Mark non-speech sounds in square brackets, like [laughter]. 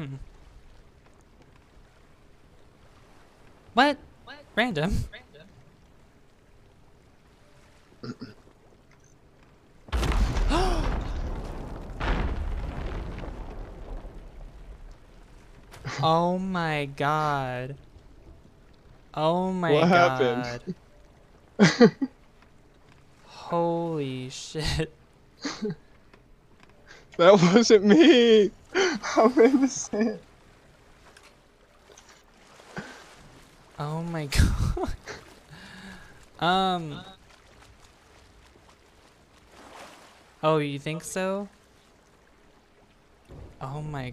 Hmm. What? Random. [gasps] oh my god. Oh my What god. happened? [laughs] Holy shit. That wasn't me. Made the. Oh my [laughs] god. um. Oh, you think so? Oh my